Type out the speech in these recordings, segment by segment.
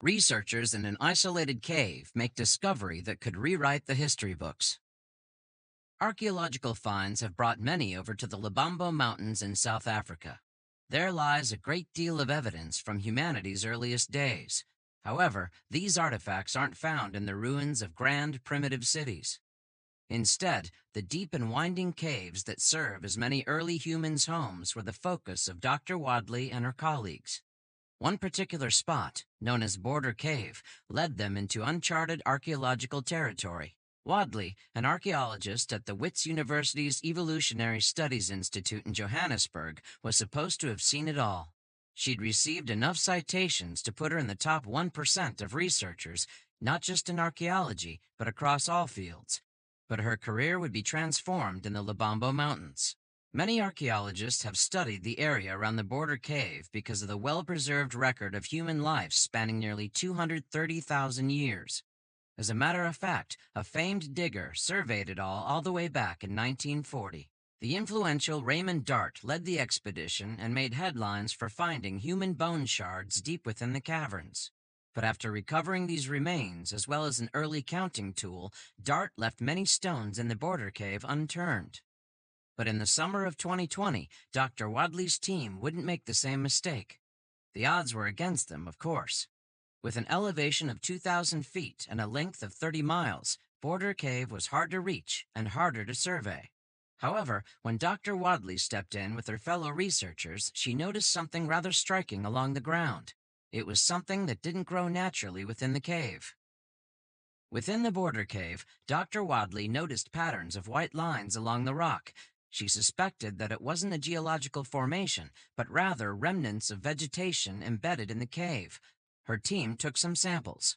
Researchers in an isolated cave make discovery that could rewrite the history books. Archaeological finds have brought many over to the Lebombo Mountains in South Africa. There lies a great deal of evidence from humanity's earliest days. However, these artifacts aren't found in the ruins of grand primitive cities. Instead, the deep and winding caves that serve as many early humans' homes were the focus of Dr. Wadley and her colleagues. One particular spot, known as Border Cave, led them into uncharted archaeological territory. Wadley, an archaeologist at the Wits University's Evolutionary Studies Institute in Johannesburg, was supposed to have seen it all. She'd received enough citations to put her in the top 1% of researchers, not just in archaeology, but across all fields. But her career would be transformed in the Lebombo Mountains. Many archaeologists have studied the area around the border cave because of the well-preserved record of human life spanning nearly 230,000 years. As a matter of fact, a famed digger surveyed it all all the way back in 1940. The influential Raymond Dart led the expedition and made headlines for finding human bone shards deep within the caverns. But after recovering these remains, as well as an early counting tool, Dart left many stones in the border cave unturned. But in the summer of 2020, Dr. Wadley's team wouldn't make the same mistake. The odds were against them, of course. With an elevation of 2,000 feet and a length of 30 miles, Border Cave was hard to reach and harder to survey. However, when Dr. Wadley stepped in with her fellow researchers, she noticed something rather striking along the ground. It was something that didn't grow naturally within the cave. Within the border cave, Dr. Wadley noticed patterns of white lines along the rock, she suspected that it wasn't a geological formation, but rather remnants of vegetation embedded in the cave. Her team took some samples.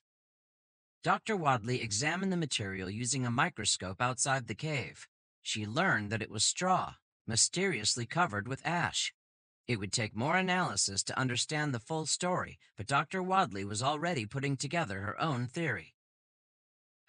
Dr. Wadley examined the material using a microscope outside the cave. She learned that it was straw, mysteriously covered with ash. It would take more analysis to understand the full story, but Dr. Wadley was already putting together her own theory.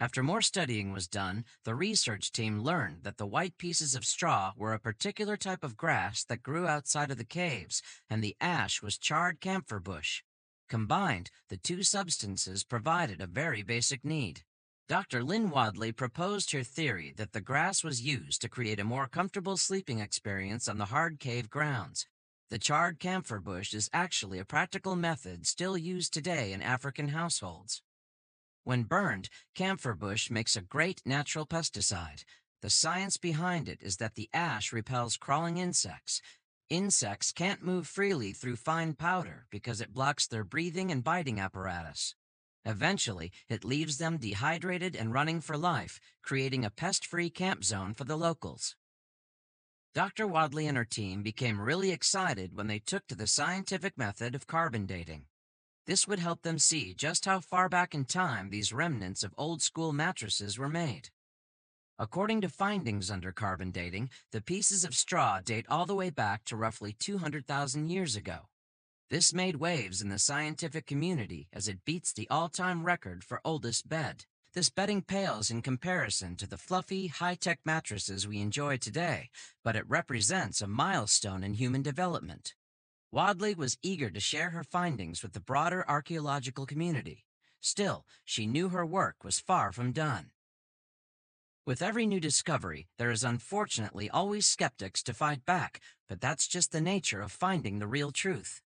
After more studying was done, the research team learned that the white pieces of straw were a particular type of grass that grew outside of the caves, and the ash was charred camphor bush. Combined, the two substances provided a very basic need. Dr. Lyn Wadley proposed her theory that the grass was used to create a more comfortable sleeping experience on the hard cave grounds. The charred camphor bush is actually a practical method still used today in African households. When burned, camphor bush makes a great natural pesticide. The science behind it is that the ash repels crawling insects. Insects can't move freely through fine powder because it blocks their breathing and biting apparatus. Eventually, it leaves them dehydrated and running for life, creating a pest-free camp zone for the locals. Dr. Wadley and her team became really excited when they took to the scientific method of carbon dating. This would help them see just how far back in time these remnants of old-school mattresses were made. According to findings under carbon dating, the pieces of straw date all the way back to roughly 200,000 years ago. This made waves in the scientific community as it beats the all-time record for oldest bed. This bedding pales in comparison to the fluffy, high-tech mattresses we enjoy today, but it represents a milestone in human development. Wadley was eager to share her findings with the broader archaeological community. Still, she knew her work was far from done. With every new discovery, there is unfortunately always skeptics to fight back, but that's just the nature of finding the real truth.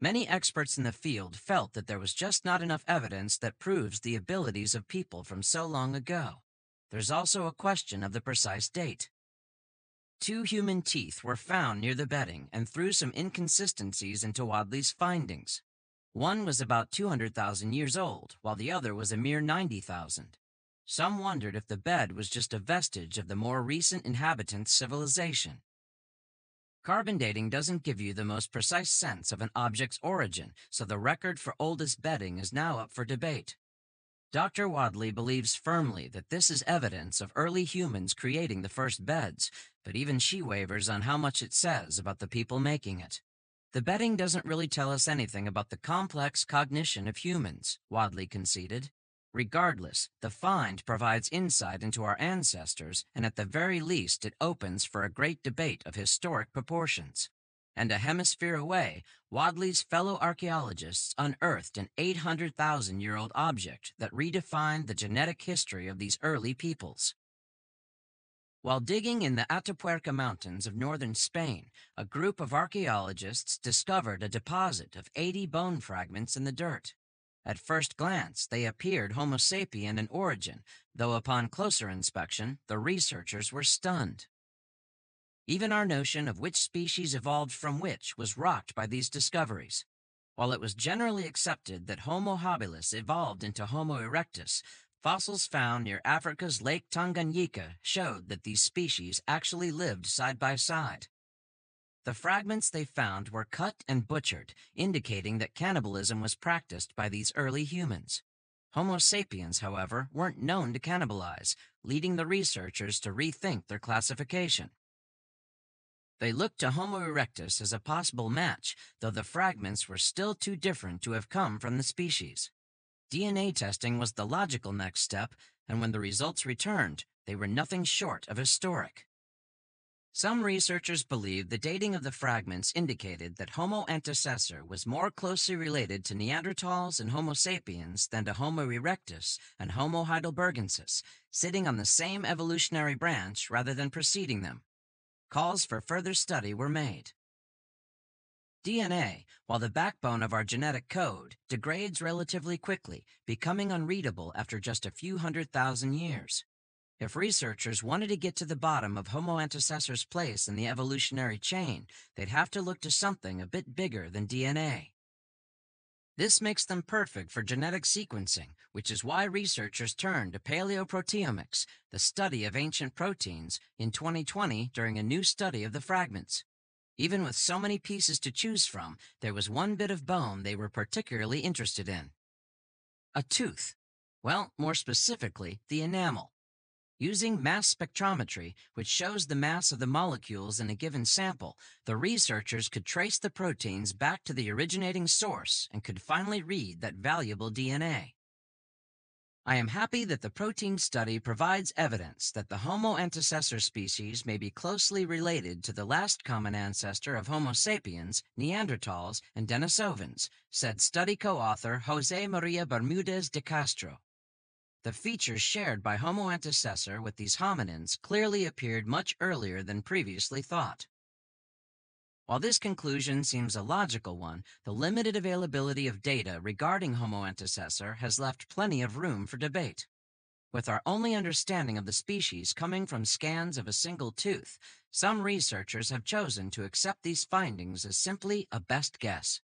Many experts in the field felt that there was just not enough evidence that proves the abilities of people from so long ago. There's also a question of the precise date. Two human teeth were found near the bedding and threw some inconsistencies into Wadley's findings. One was about 200,000 years old, while the other was a mere 90,000. Some wondered if the bed was just a vestige of the more recent inhabitants' civilization. Carbon dating doesn't give you the most precise sense of an object's origin, so the record for oldest bedding is now up for debate. Dr. Wadley believes firmly that this is evidence of early humans creating the first beds, but even she wavers on how much it says about the people making it. The bedding doesn't really tell us anything about the complex cognition of humans, Wadley conceded. Regardless, the find provides insight into our ancestors, and at the very least it opens for a great debate of historic proportions. And a hemisphere away, Wadley's fellow archaeologists unearthed an 800,000 year old object that redefined the genetic history of these early peoples. While digging in the Atapuerca Mountains of northern Spain, a group of archaeologists discovered a deposit of 80 bone fragments in the dirt. At first glance, they appeared Homo sapien in origin, though upon closer inspection, the researchers were stunned. Even our notion of which species evolved from which was rocked by these discoveries. While it was generally accepted that Homo habilis evolved into Homo erectus, fossils found near Africa's Lake Tanganyika showed that these species actually lived side by side. The fragments they found were cut and butchered, indicating that cannibalism was practiced by these early humans. Homo sapiens, however, weren't known to cannibalize, leading the researchers to rethink their classification. They looked to Homo erectus as a possible match, though the fragments were still too different to have come from the species. DNA testing was the logical next step, and when the results returned, they were nothing short of historic. Some researchers believe the dating of the fragments indicated that Homo antecessor was more closely related to Neanderthals and Homo sapiens than to Homo erectus and Homo heidelbergensis, sitting on the same evolutionary branch rather than preceding them. Calls for further study were made. DNA, while the backbone of our genetic code, degrades relatively quickly, becoming unreadable after just a few hundred thousand years. If researchers wanted to get to the bottom of Homo antecessor's place in the evolutionary chain, they'd have to look to something a bit bigger than DNA. This makes them perfect for genetic sequencing, which is why researchers turned to paleoproteomics, the study of ancient proteins, in 2020 during a new study of the fragments. Even with so many pieces to choose from, there was one bit of bone they were particularly interested in. A tooth. Well, more specifically, the enamel. Using mass spectrometry, which shows the mass of the molecules in a given sample, the researchers could trace the proteins back to the originating source and could finally read that valuable DNA. I am happy that the protein study provides evidence that the Homo antecessor species may be closely related to the last common ancestor of Homo sapiens, Neanderthals, and Denisovans, said study co-author Jose Maria Bermudez de Castro. The features shared by Homo antecessor with these hominins clearly appeared much earlier than previously thought. While this conclusion seems a logical one, the limited availability of data regarding Homo antecessor has left plenty of room for debate. With our only understanding of the species coming from scans of a single tooth, some researchers have chosen to accept these findings as simply a best guess.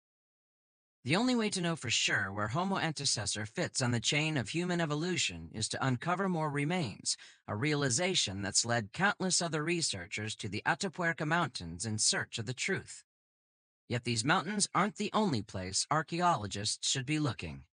The only way to know for sure where Homo antecessor fits on the chain of human evolution is to uncover more remains, a realization that's led countless other researchers to the Atapuerca Mountains in search of the truth. Yet these mountains aren't the only place archaeologists should be looking.